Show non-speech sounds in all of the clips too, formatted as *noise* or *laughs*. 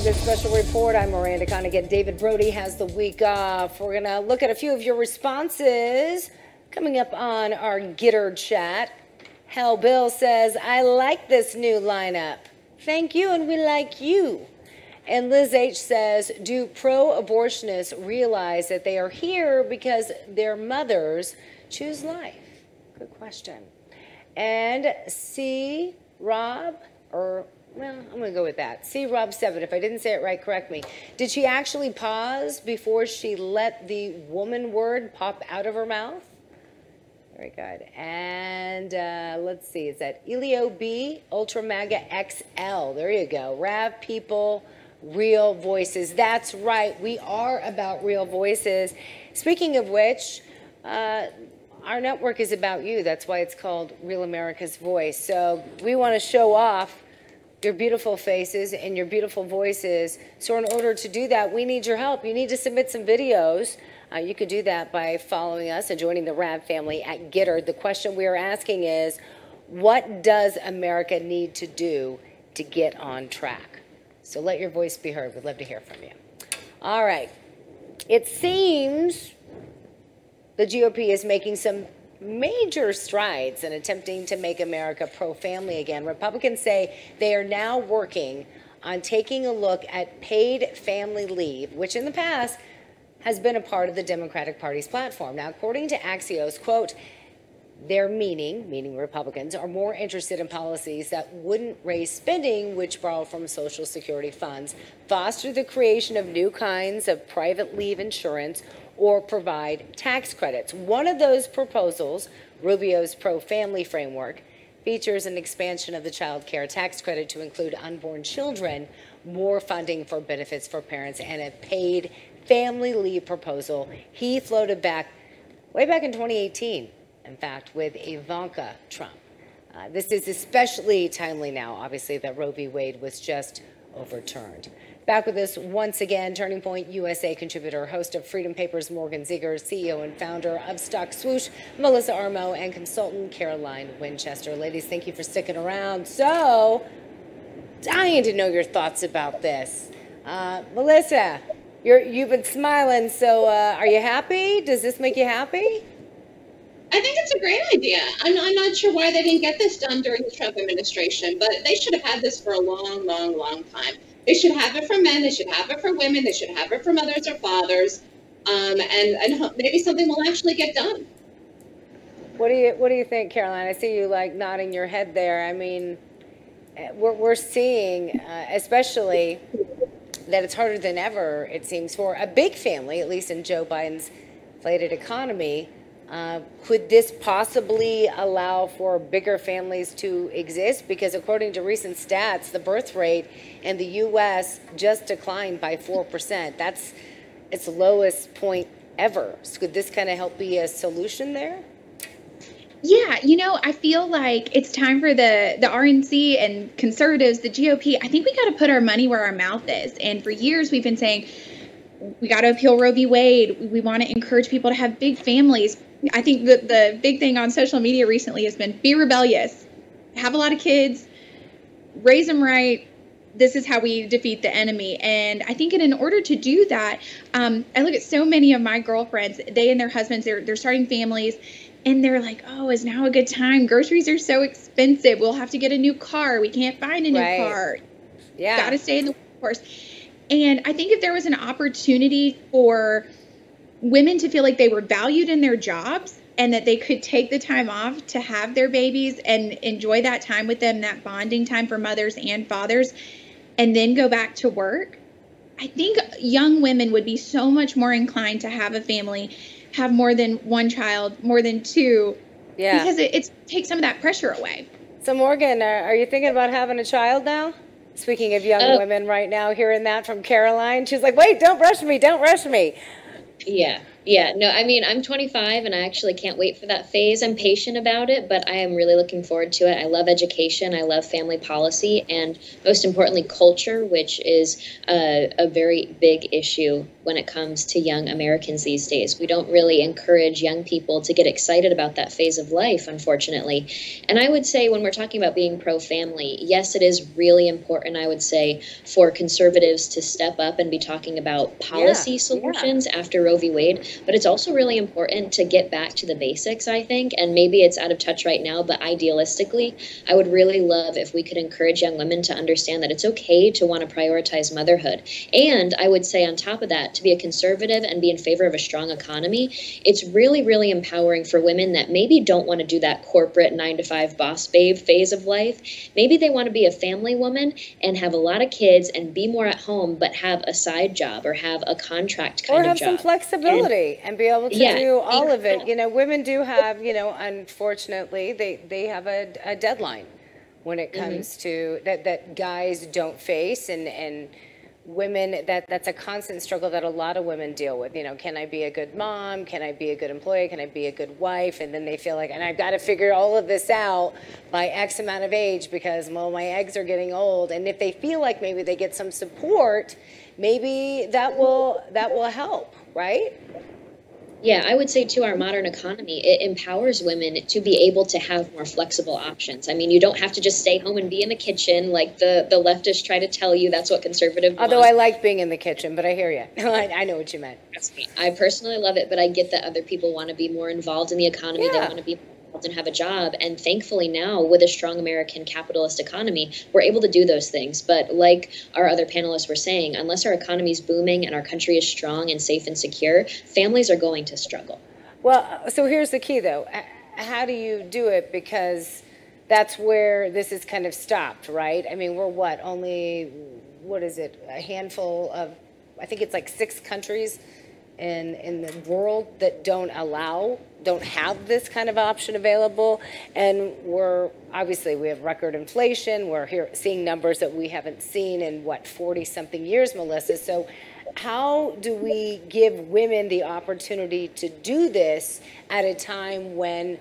to this special report. I'm Miranda Connigan. David Brody has the week off. We're going to look at a few of your responses coming up on our GETTR chat. Hell Bill says, I like this new lineup. Thank you, and we like you. And Liz H says, Do pro abortionists realize that they are here because their mothers choose life? Good question. And C. Rob, or well, I'm going to go with that. See, Rob 7. If I didn't say it right, correct me. Did she actually pause before she let the woman word pop out of her mouth? Very good. And uh, let's see, is that Elio B, Ultra Maga XL? There you go. RAV people, real voices. That's right. We are about real voices. Speaking of which, uh, our network is about you. That's why it's called Real America's Voice. So we want to show off your beautiful faces and your beautiful voices. So in order to do that, we need your help. You need to submit some videos. Uh, you can do that by following us and joining the RAV family at GETTR. The question we are asking is, what does America need to do to get on track? So let your voice be heard. We'd love to hear from you. All right. It seems the GOP is making some major strides in attempting to make America pro family again. Republicans say they are now working on taking a look at paid family leave, which in the past has been a part of the Democratic Party's platform. Now, according to Axios, quote, their meaning, meaning Republicans, are more interested in policies that wouldn't raise spending, which borrow from Social Security funds, foster the creation of new kinds of private leave insurance, or provide tax credits. One of those proposals, Rubio's pro family framework, features an expansion of the child care tax credit to include unborn children, more funding for benefits for parents, and a paid family leave proposal he floated back way back in 2018, in fact, with Ivanka Trump. Uh, this is especially timely now, obviously, that Roe v. Wade was just overturned. Back with us once again, Turning Point USA contributor, host of Freedom Papers, Morgan Zegers, CEO and founder of Stock Swoosh, Melissa Armo, and consultant Caroline Winchester. Ladies, thank you for sticking around. So, dying to know your thoughts about this. Uh, Melissa, you have been smiling, so uh, are you happy? Does this make you happy? I think it's a great idea. I'm, I'm not sure why they didn't get this done during the Trump administration, but they should have had this for a long, long, long time. They should have it for men. They should have it for women. They should have it for mothers or fathers, um, and and maybe something will actually get done. What do you What do you think, Caroline? I see you like nodding your head there. I mean, eh, we're we're seeing, uh, especially that it's harder than ever. It seems for a big family, at least in Joe Biden's inflated economy, uh, could this possibly allow for bigger families to exist? Because according to recent stats, the birth rate in the U.S. just declined by 4%. That's its lowest point ever. So could this kind of help be a solution there? Yeah, you know, I feel like it's time for the the RNC and conservatives, the GOP. I think we got to put our money where our mouth is. And for years, we've been saying we got to appeal Roe v. Wade. We want to encourage people to have big families. I think that the big thing on social media recently has been be rebellious, have a lot of kids, raise them right. This is how we defeat the enemy. And I think in order to do that, um, I look at so many of my girlfriends, they and their husbands, they're, they're starting families and they're like, oh, is now a good time? Groceries are so expensive. We'll have to get a new car. We can't find a new right. car. Yeah. Got to stay in the workforce. And I think if there was an opportunity for women to feel like they were valued in their jobs and that they could take the time off to have their babies and enjoy that time with them, that bonding time for mothers and fathers, and then go back to work, I think young women would be so much more inclined to have a family, have more than one child, more than two, yeah. because it, it takes some of that pressure away. So, Morgan, are you thinking about having a child now? Speaking of young uh, women right now, hearing that from Caroline, she's like, wait, don't rush me, don't rush me. Yeah, Yeah, no, I mean, I'm 25 and I actually can't wait for that phase. I'm patient about it, but I am really looking forward to it. I love education, I love family policy, and most importantly, culture, which is a, a very big issue when it comes to young Americans these days. We don't really encourage young people to get excited about that phase of life, unfortunately. And I would say, when we're talking about being pro family, yes, it is really important, I would say, for conservatives to step up and be talking about policy Yeah, solutions after Roe v. Wade. But it's also really important to get back to the basics, I think. And maybe it's out of touch right now, but idealistically, I would really love if we could encourage young women to understand that it's okay to want to prioritize motherhood. And I would say, on top of that, to be a conservative and be in favor of a strong economy, it's really, really empowering for women that maybe don't want to do that corporate nine to five boss babe phase of life. Maybe they want to be a family woman and have a lot of kids and be more at home, but have a side job or have a contract kind or of have job. some flexibility and, be able to Yeah, do all of it. You know, women do have, you know, unfortunately, they, they have a, a deadline when it Mm-hmm. comes to that, that guys don't face and, and women that that's a constant struggle that a lot of women deal with you know can i be a good mom? Can i be a good employee? Can i be a good wife? And then they feel like and i've got to figure all of this out by x amount of age because well my eggs are getting old. And if they feel like maybe they get some support maybe that will that will help right Yeah, I would say to our modern economy, it empowers women to be able to have more flexible options. I mean, you don't have to just stay home and be in the kitchen like the, the leftists try to tell you that's what conservative although want. i like being in the kitchen but i hear you *laughs* I, know what you meant I personally love it, but I get that other people want to be more involved in the economy. They want to be and have a job. And thankfully, now with a strong American capitalist economy, we're able to do those things. But like our other panelists were saying, unless our economy is booming and our country is strong and safe and secure, families are going to struggle. Well, so here's the key though. How do you do it? Because that's where this is kind of stopped, right? I mean, we're what? Only, what is it? A handful of, I think it's like six countries in, in the world that don't allow, don't have this kind of option available. And we're, obviously, we have record inflation. We're here seeing numbers that we haven't seen in what, 40 something years, Melissa. So how do we give women the opportunity to do this at a time when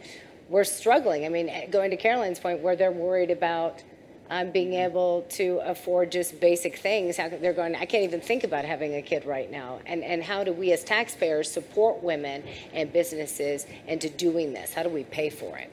we're struggling? I mean, going to Caroline's point, where they're worried about um, being able to afford just basic things. How they're going, I can't even think about having a kid right now. And, and how do we as taxpayers support women and businesses into doing this? How do we pay for it?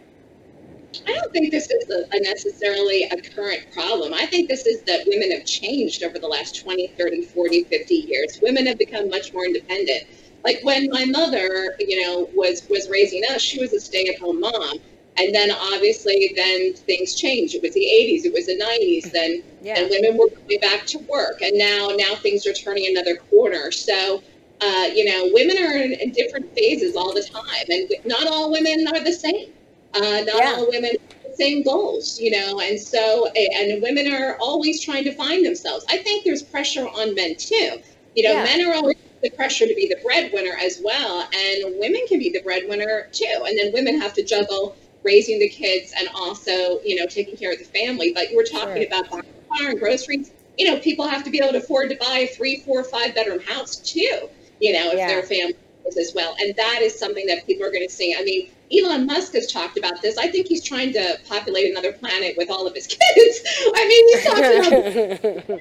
I don't think this is a, necessarily a current problem. I think this is that women have changed over the last 20, 30, 40, 50 years. Women have become much more independent. Like when my mother, you know, was was raising us, she was a stay-at-home mom. And then obviously then things changed. It was the 80s, it was the 90s, then Yeah. and women were going back to work. And now now things are turning another corner. So uh, you know, women are in, in different phases all the time, and not all women are the same. Uh, not Yeah. all women have the same goals, you know, and so and women are always trying to find themselves. I think there's pressure on men too. You know, Yeah. men are always the pressure to be the breadwinner as well, and women can be the breadwinner too. And then women have to juggle raising the kids and also, you know, taking care of the family. But you were talking Sure. about buying a car and groceries. You know, people have to be able to afford to buy a three, four, five bedroom house too. You know, if Yeah. their family is as well, and that is something that people are going to see. I mean, Elon Musk has talked about this. I think he's trying to populate another planet with all of his *laughs* kids. I mean, he's talked about *laughs*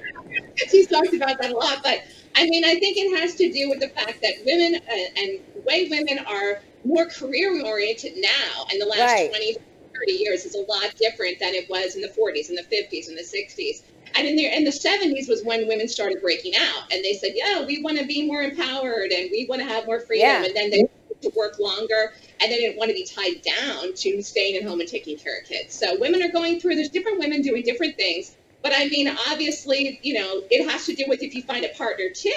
*laughs* he's talked about that a lot. But I mean, I think it has to do with the fact that women uh, and the way women are more career oriented now in the last Right. 20, 30 years is a lot different than it was in the 40s and the 50s and the 60s. And in the, in the 70s was when women started breaking out and they said, yeah, we want to be more empowered and we want to have more freedom. Yeah. And then they wanted to work longer and they didn't want to be tied down to staying at home and taking care of kids. So women are going through, there's different women doing different things. But I mean, obviously, you know, it has to do with if you find a partner too.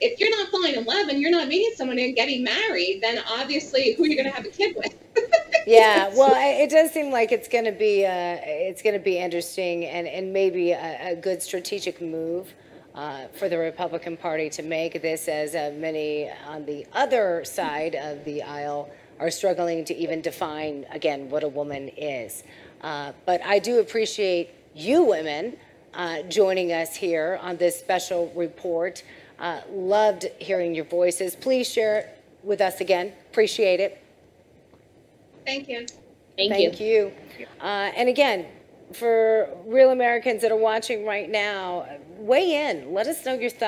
If you're not falling in love and you're not meeting someone and getting married, then obviously who are you going to have a kid with? *laughs* yeah, well, it does seem like it's going to be uh, it's going to be interesting and and maybe a, a good strategic move uh, for the Republican Party to make this, as uh, many on the other side of the aisle are struggling to even define again what a woman is. Uh, but I do appreciate you women uh, joining us here on this special report. Uh, loved hearing your voices. Please share with us again. Appreciate it. Thank you. Thank, you. Thank you. Uh, and again, for real Americans that are watching right now, weigh in. Let us know your thoughts.